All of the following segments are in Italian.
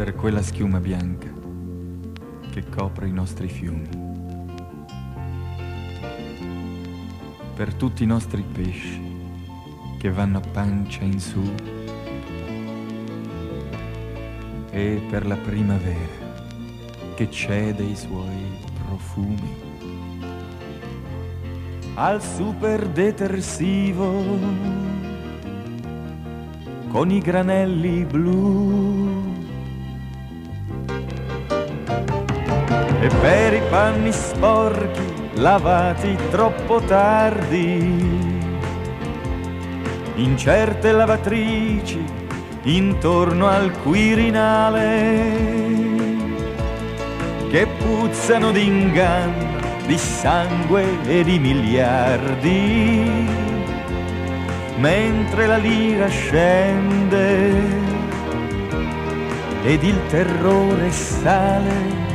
per quella schiuma bianca che copre i nostri fiumi, per tutti i nostri pesci che vanno a pancia in su. E per la primavera che cede i suoi profumi. Al super detersivo con i granelli blu e per i panni sporchi lavati troppo tardi. In certe lavatrici intorno al Quirinale che puzzano d'inganno, di sangue e di miliardi, mentre la lira scende ed il terrore sale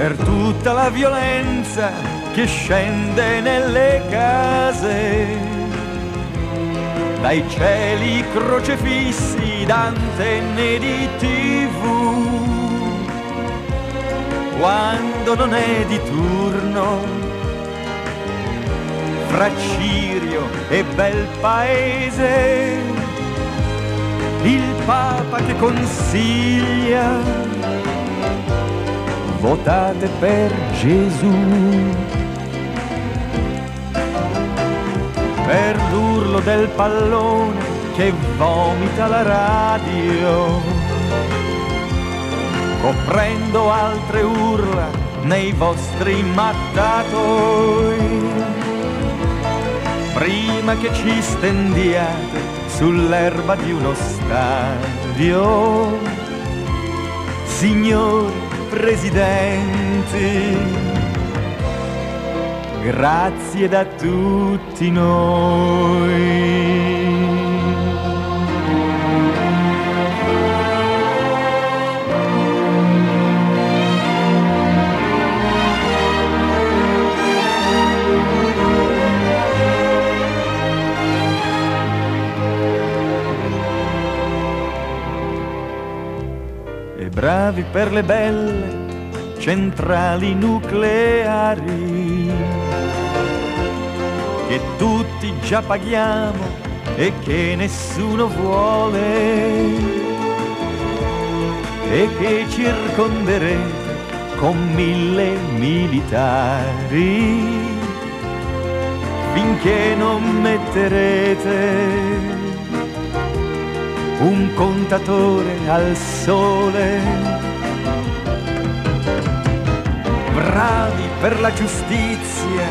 per tutta la violenza che scende nelle case. Dai cieli crocefissi d'antenne di tv quando non è di turno fra Cirio e bel paese il Papa che consiglia votate per Gesù per l'urlo del pallone che vomita la radio, coprendo altre urla nei vostri mattatoi. Prima che ci stendiate sull'erba di uno stadio, signori presidenti, grazie da tutti noi. E bravi per le belle centrali nucleari che tutti già paghiamo e che nessuno vuole e che circonderete con mille militari finché non metterete un contatore al sole. Bravi per la giustizia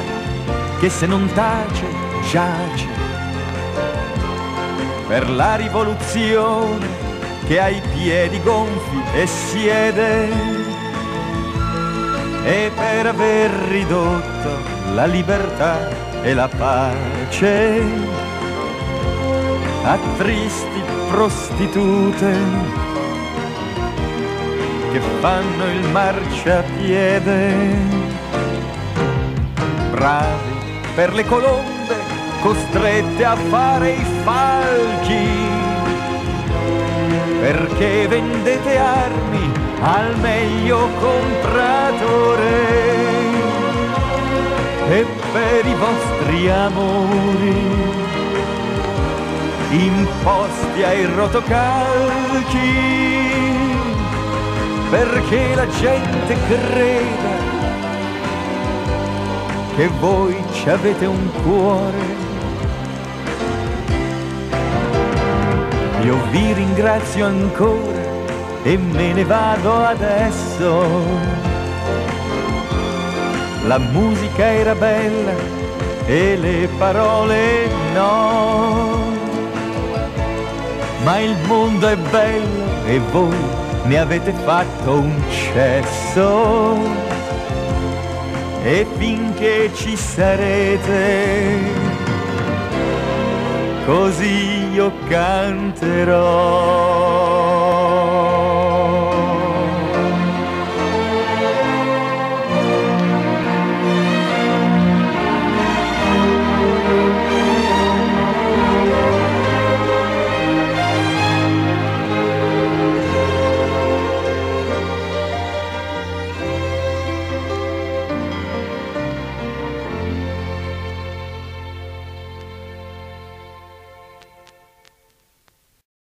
che se non tace giace. Per la rivoluzione che ha i piedi gonfi e siede. E per aver ridotto la libertà e la pace a tristi prostitute che fanno il marciapiede bravi per le colombe costrette a fare i falchi. Perché vendete armi al meglio compratore e per i vostri amori imposti ai rotocalchi perché la gente creda che voi ci avete un cuore. Io vi ringrazio ancora e me ne vado adesso. La musica era bella e le parole no. Ma il mondo è bello e voi ne avete fatto un cesso e finché ci sarete, così io canterò.